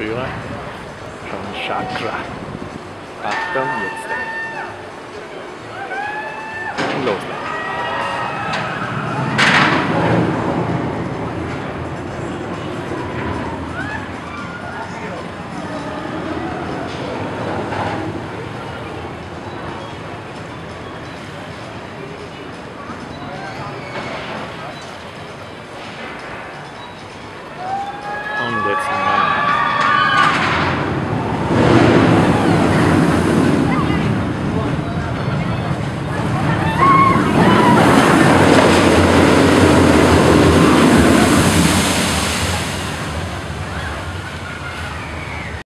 everyone from Chakra Astam Yogsam. Close that. on